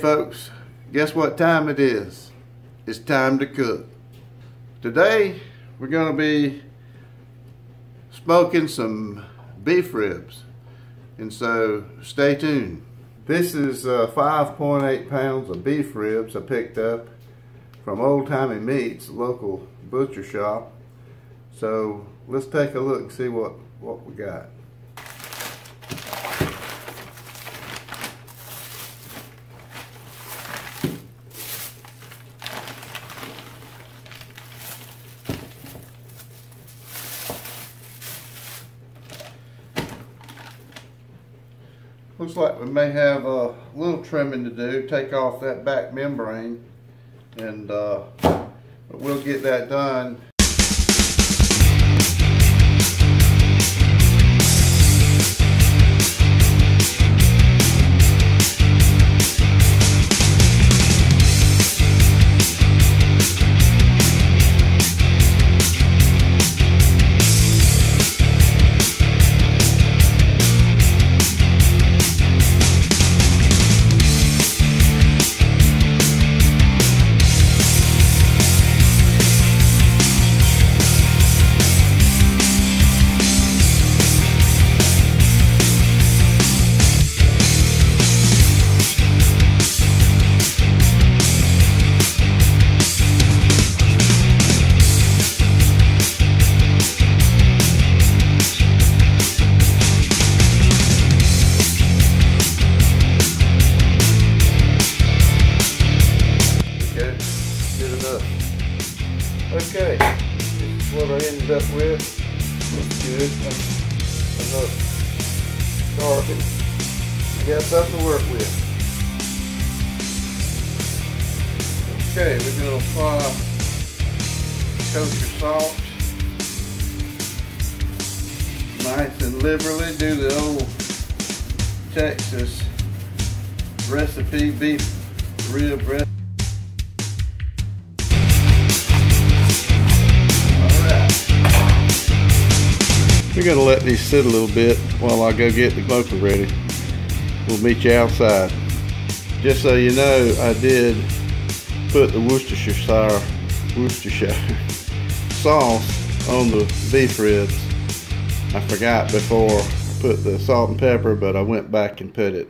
Folks, guess what time it is? It's time to cook. Today we're going to be smoking some beef ribs and so stay tuned. This is uh, 5.8 pounds of beef ribs I picked up from Old Timey Meats, local butcher shop. So let's take a look and see what, what we got. Looks like we may have a little trimming to do, take off that back membrane, and uh, we'll get that done with. Good. Enough garbage. We got something to work with. Okay, we're going to apply kosher salt. Nice and liberally. Do the old Texas recipe, beef rib recipe. We're gonna let these sit a little bit while I go get the smoker ready. We'll meet you outside. Just so you know, I did put the Worcestershire, Worcestershire sauce on the beef ribs. I forgot before I put the salt and pepper, but I went back and put it.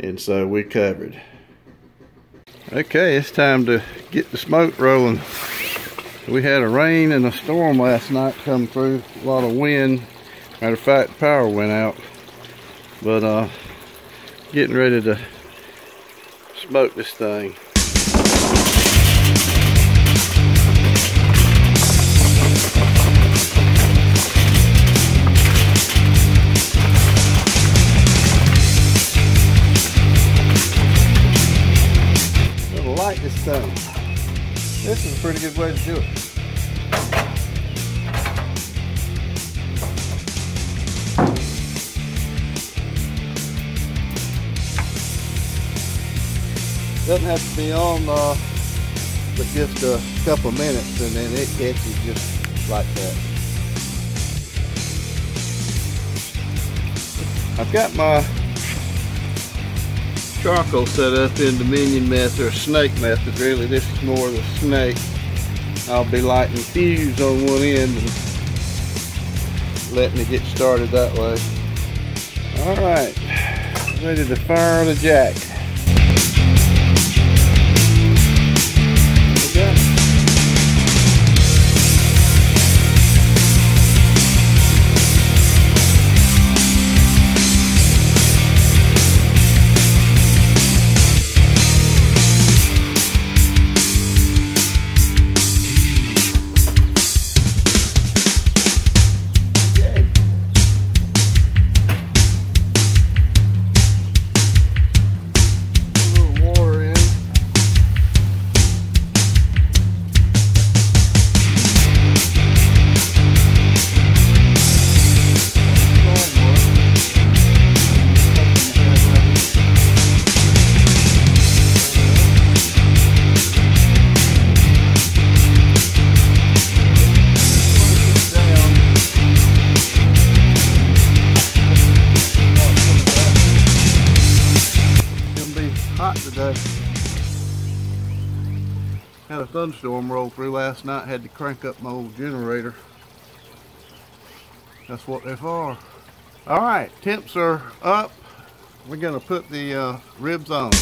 And so we covered. Okay, it's time to get the smoke rolling. We had a rain and a storm last night come through, a lot of wind. Matter of fact, power went out. But uh, getting ready to smoke this thing. Pretty good way to do it. Doesn't have to be on uh, just a couple minutes and then it catches just like that. I've got my charcoal set up in the Minion method or snake method really. This is more of the snake. I'll be lighting fuse on one end and letting it get started that way. Alright, ready to fire the jack. Thunderstorm rolled through last night, had to crank up my old generator. That's what they're for. All right, temps are up. We're gonna put the uh, ribs on.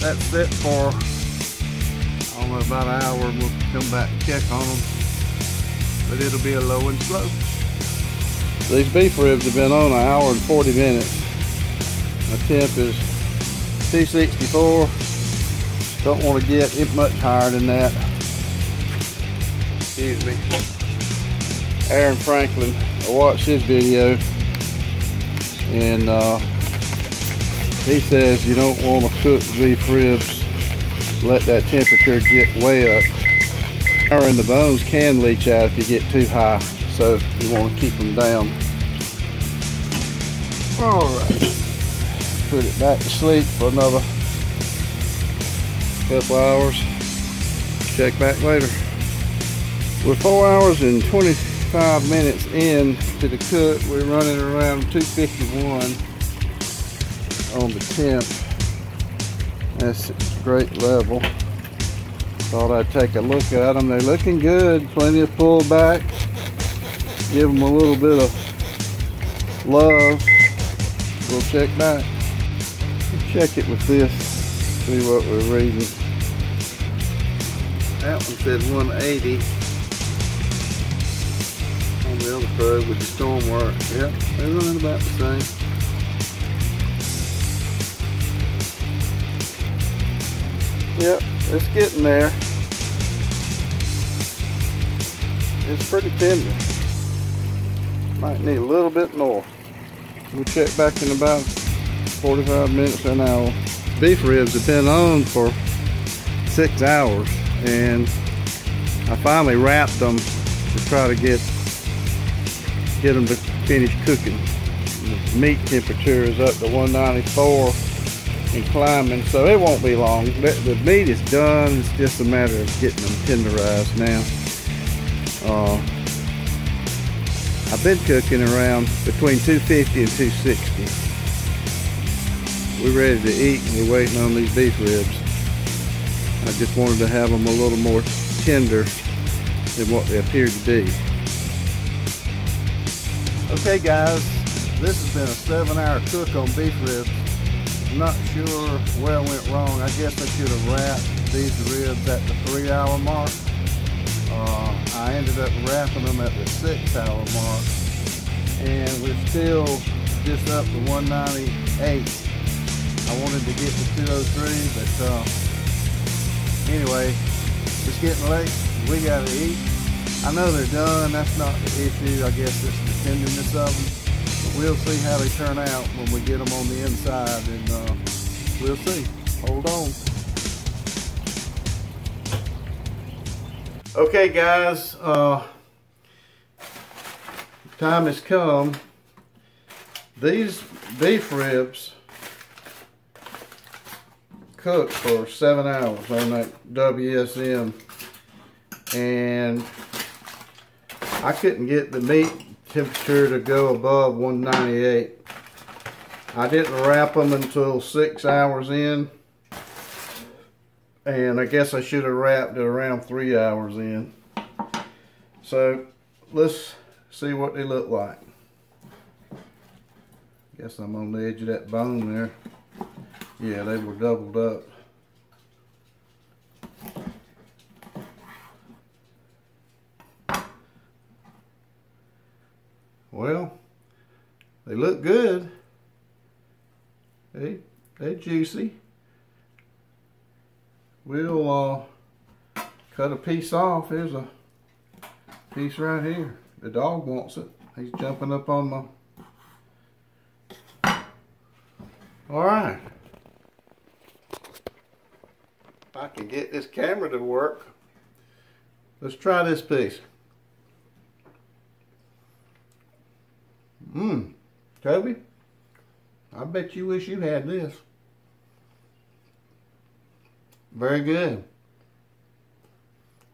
We'll let that sit for I don't know, about an hour we'll come back and check on them. But it'll be a low and slow. These beef ribs have been on an hour and 40 minutes. My temp is 264. Don't want to get it much higher than that. Excuse me. Aaron Franklin, I watched his video and uh, he says you don't want to cook beef ribs let that temperature get way up. Or in the bones can leach out if you get too high, so you want to keep them down. Alright, put it back to sleep for another couple hours. Check back later. We're four hours and 25 minutes in to the cook. We're running around 251 on the temp. That's a great level. Thought I'd take a look at them. They're looking good. Plenty of pullback. Give them a little bit of love. We'll check back. Check it with this. See what we're reading. That one said 180 on the other probe with the storm work. Yep, they're running about the same. Yep, it's getting there. It's pretty tender. Might need a little bit more. We'll check back in about 45 minutes an hour. Beef ribs have been on for six hours and I finally wrapped them to try to get get them to finish cooking. The meat temperature is up to 194 and climbing, so it won't be long. The, meat is done. It's just a matter of getting them tenderized now. Uh, I've been cooking around between 250 and 260. We're ready to eat and we're waiting on these beef ribs. I just wanted to have them a little more tender than what they appear to be. Okay guys, this has been a seven hour cook on beef ribs. Not sure where I went wrong. I guess I should have wrapped these ribs at the three hour mark. Uh, I ended up wrapping them at the six hour mark. And we're still just up to 198. I wanted to get to 203, but uh, anyway, it's getting late. We gotta eat. I know they're done. That's not the issue. I guess it's the tenderness of them we'll see how they turn out when we get them on the inside and uh, we'll see. Hold on. Okay guys, uh, time has come. These beef ribs cooked for seven hours on that WSM and I couldn't get the meat temperature to go above 198. I didn't wrap them until six hours in. And I guess I should have wrapped it around three hours in. So let's see what they look like. Guess I'm on the edge of that bone there. Yeah, they were doubled up. Well, they look good. They, they're juicy. We'll uh, cut a piece off. Here's a piece right here. The dog wants it. He's jumping up on my... All right. If I can get this camera to work, let's try this piece. Mmm. Toby, I bet you wish you had this. Very good.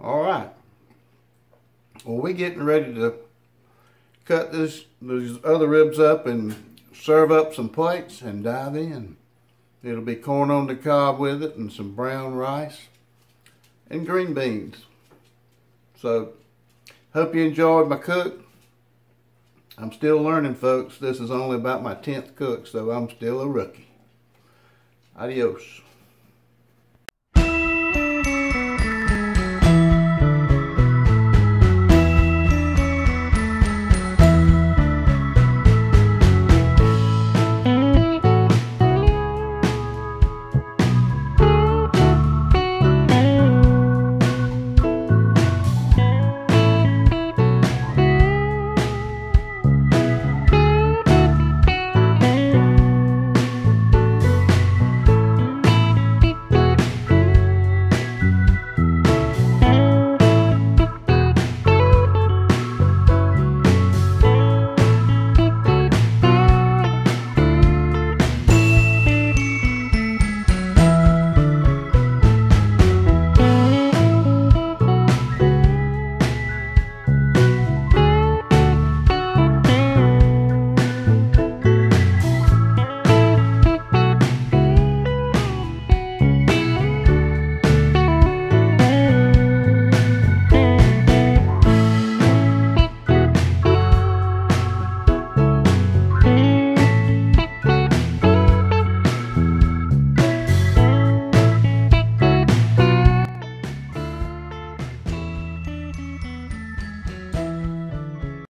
All right. Well, we're getting ready to cut this these other ribs up and serve up some plates and dive in. It'll be corn on the cob with it and some brown rice and green beans. So, hope you enjoyed my cook. I'm still learning, folks. This is only about my 10th cook, so I'm still a rookie. Adios.